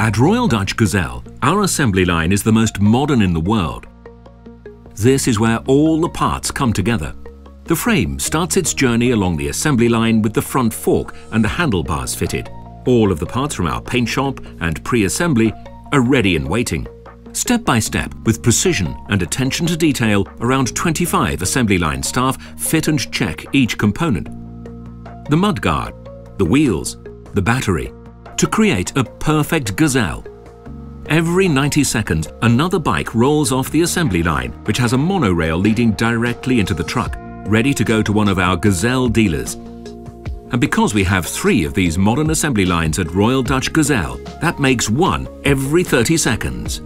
At Royal Dutch Gazelle, our assembly line is the most modern in the world. This is where all the parts come together. The frame starts its journey along the assembly line with the front fork and the handlebars fitted. All of the parts from our paint shop and pre-assembly are ready and waiting. Step by step, with precision and attention to detail, around 25 assembly line staff fit and check each component. The mudguard, the wheels, the battery, to create a perfect gazelle. Every 90 seconds, another bike rolls off the assembly line, which has a monorail leading directly into the truck ready to go to one of our Gazelle dealers. And because we have three of these modern assembly lines at Royal Dutch Gazelle, that makes one every 30 seconds.